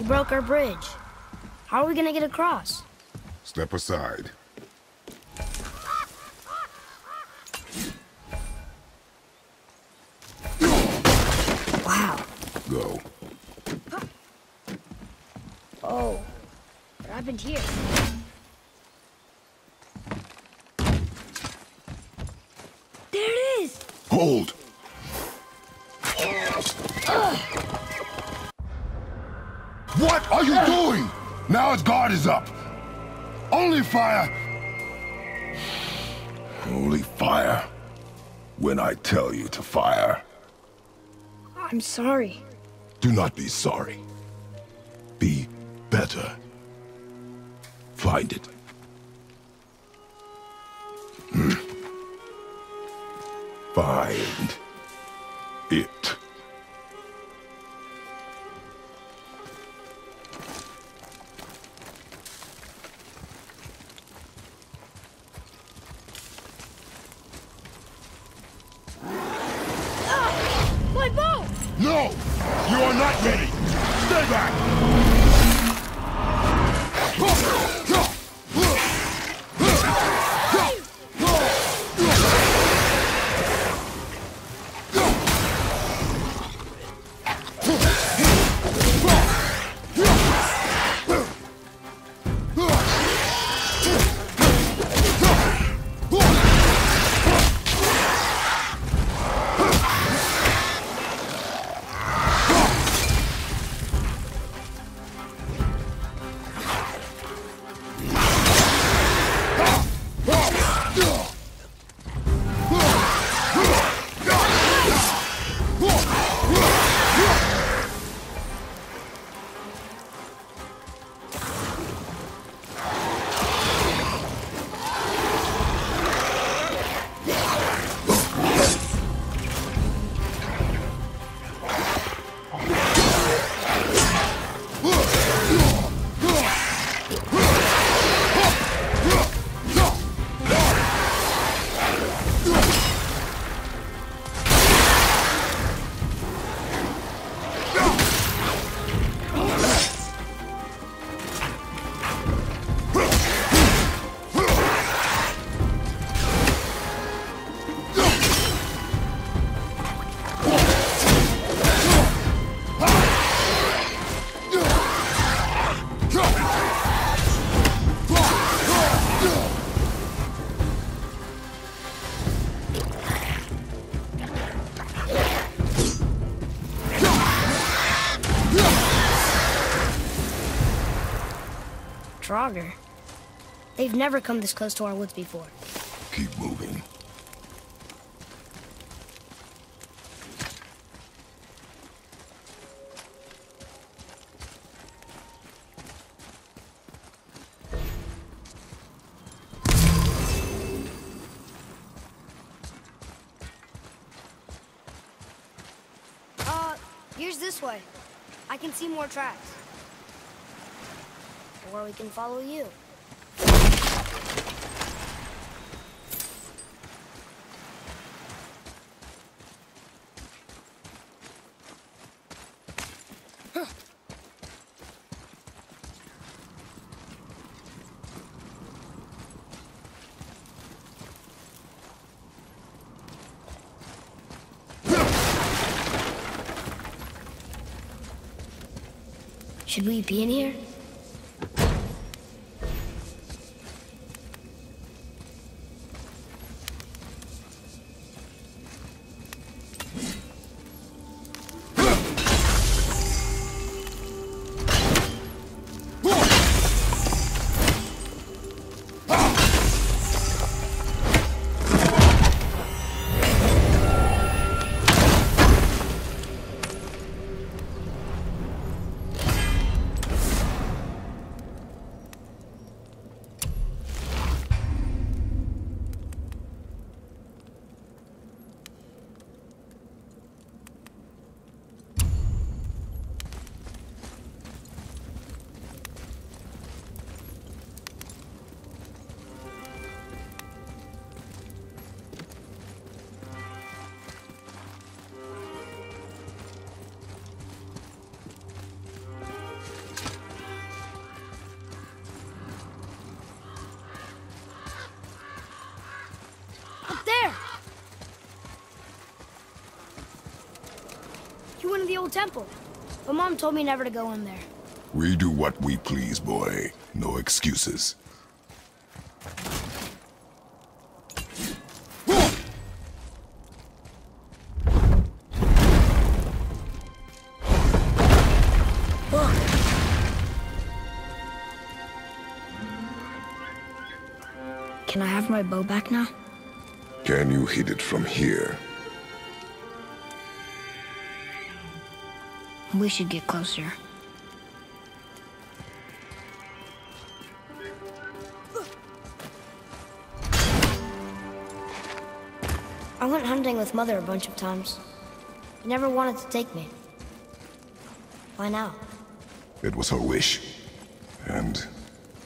He broke our bridge. How are we gonna get across? Step aside. Wow. Go. Oh. What happened here? There it is! Hold! Guard is up. Only fire. Only fire. When I tell you to fire. I'm sorry. Do not be sorry. Be better. Find it. Hmm. Find it. They've never come this close to our woods before. Keep moving. Uh, here's this way. I can see more tracks. Or we can follow you. Should we be in here? Old temple. But Mom told me never to go in there. We do what we please, boy. No excuses. Can I have my bow back now? Can you hit it from here? We should get closer. I went hunting with Mother a bunch of times. She never wanted to take me. Why now? It was her wish. And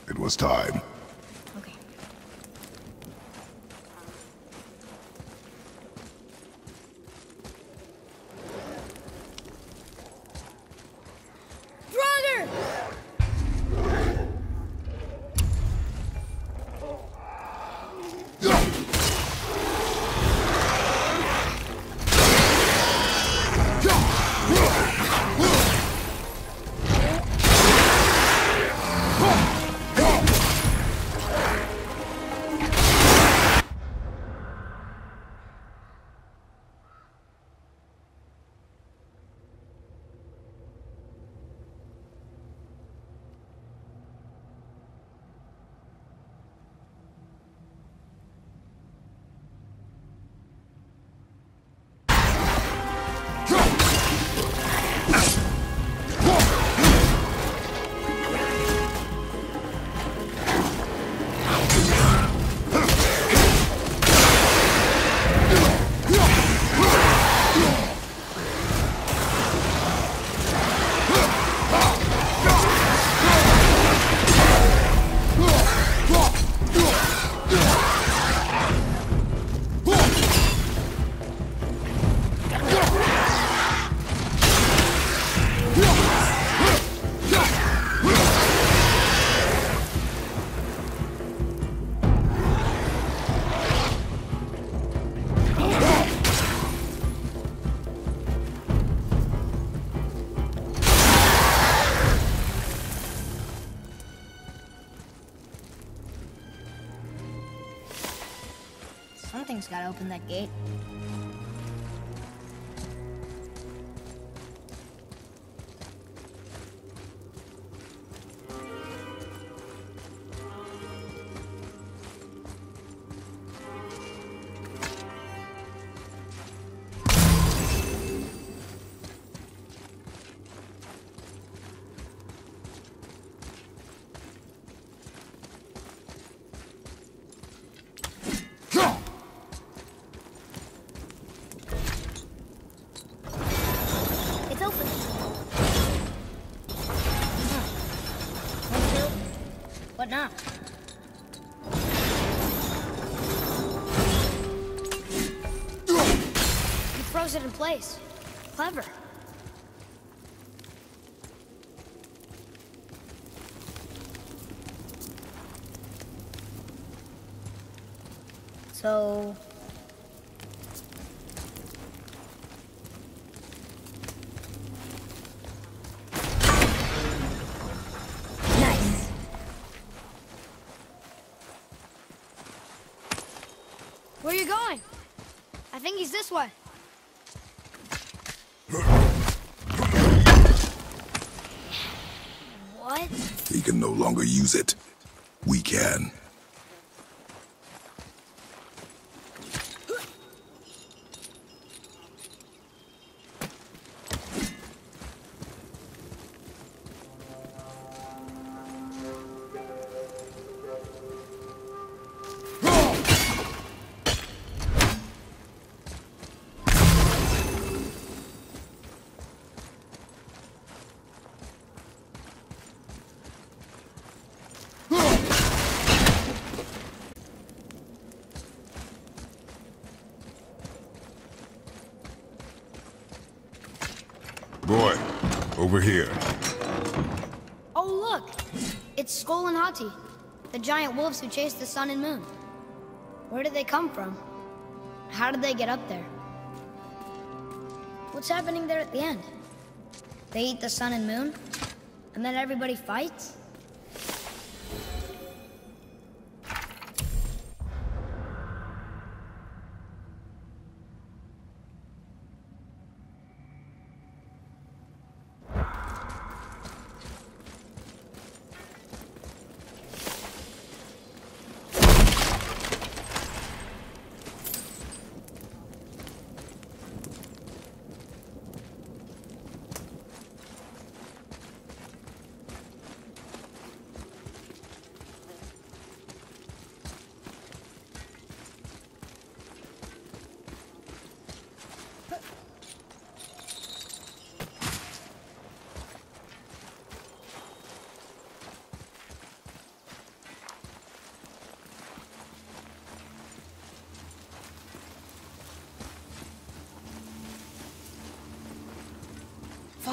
it was time. 끝날게. Now? He froze it in place. Clever. So... Nice. Where are you going? I think he's this way. What? He can no longer use it. We can. Over here. Oh, look! It's Sköll and Hati, the giant wolves who chased the sun and moon. Where did they come from? How did they get up there? What's happening there at the end? They eat the sun and moon? And then everybody fights?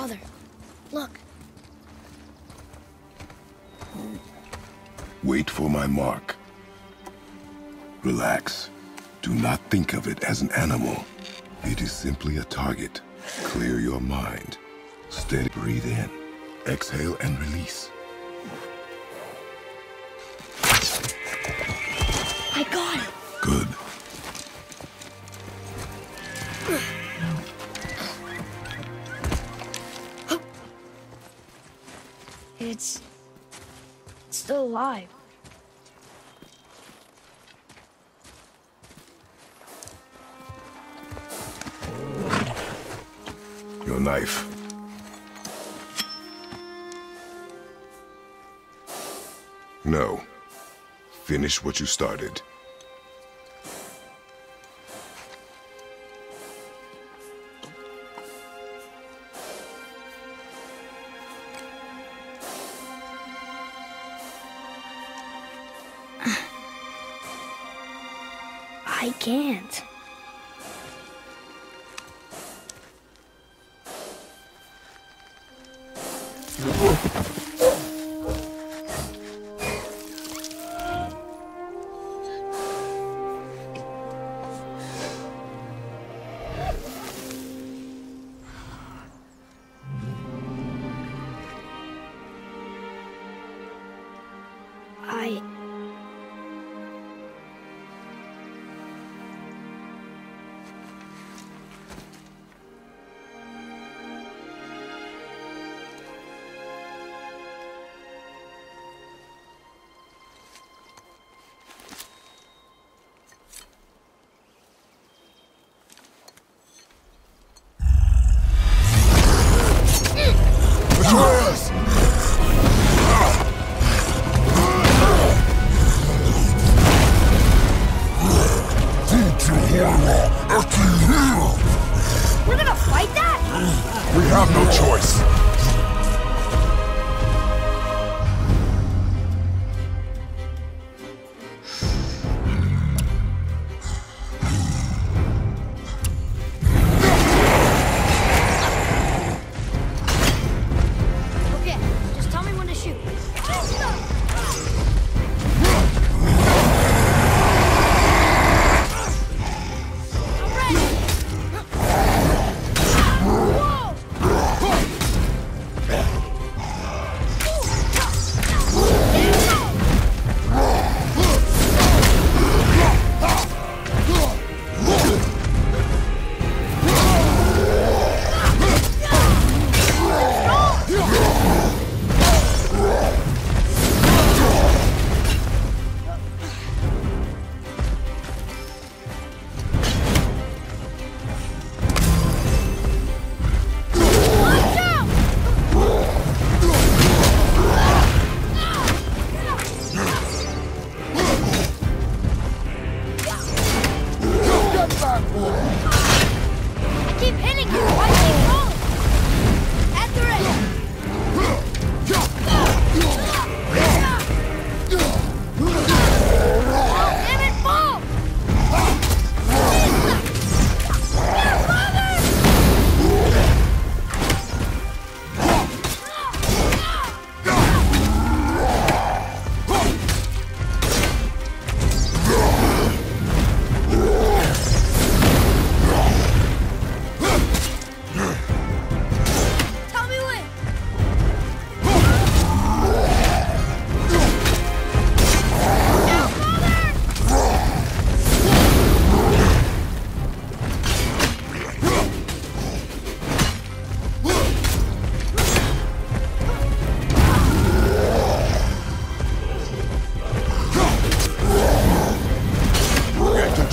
Father, look. Wait for my mark. Relax. Do not think of it as an animal. It is simply a target. Clear your mind. Steady breathe in. Exhale and release. I got it. Still alive. Your knife. No. Finish what you started. I can't.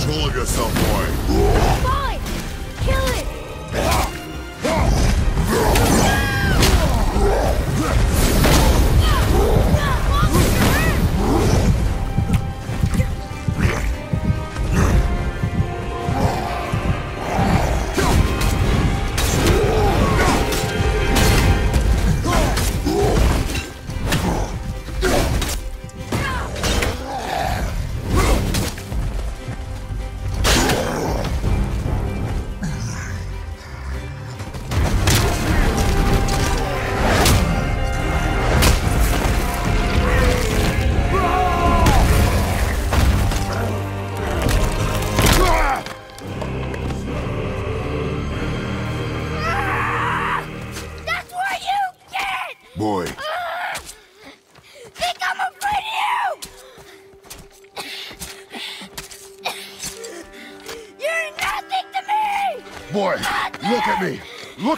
control yourself, boy.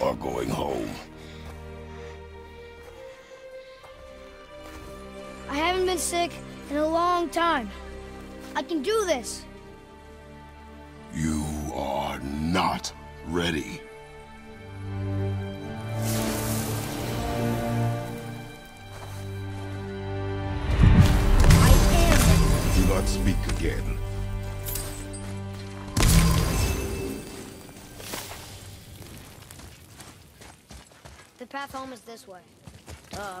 are going home. I haven't been sick in a long time. I can do this. You are not ready. I am. Do not speak again. Path home is this way. Uh.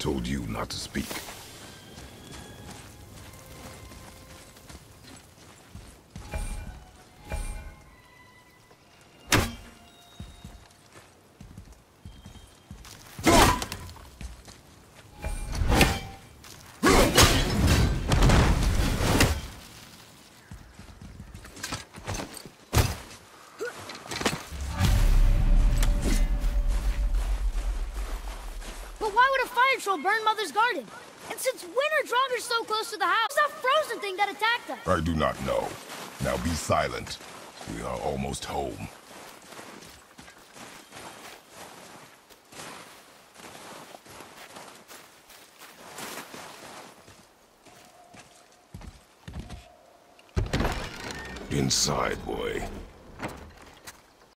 Told you not to speak. patrol burn Mother's garden. And since when are Draugr so close to the house? it's That frozen thing that attacked us. I do not know. Now be silent. We are almost home. Inside, boy.